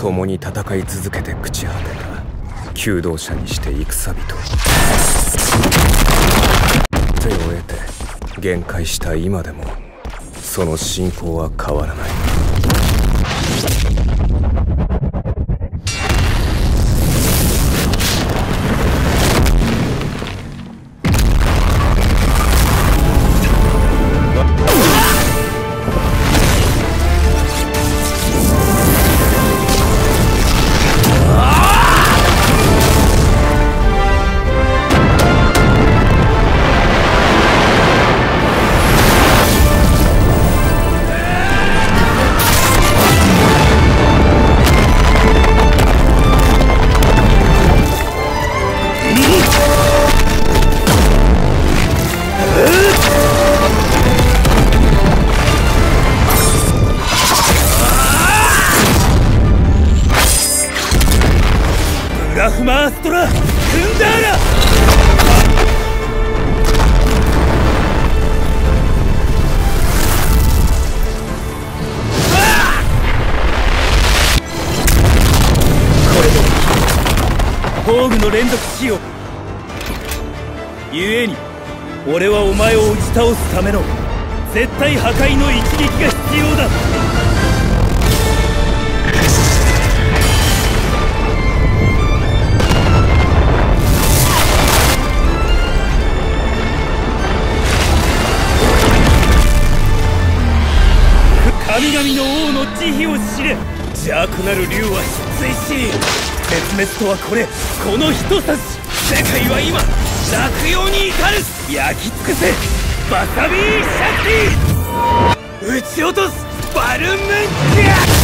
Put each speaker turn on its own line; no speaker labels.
共に戦い続けて朽ち果てた。求道者にして戦人手を得て限界した今でもその信仰は変わらない。
ラフマーストラ・クンダーラこれで。宝具の連続使用故に俺はお前を打ち倒すための絶対破壊の一撃が必要だ。神々の王の慈悲を知れ。邪悪なる竜は失墜し絶滅とはこれ。この一差し世界は今落葉に至る。焼き尽くせ。バサビーシャクティ撃ち落とす。バルムンキャ